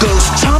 Ghost time.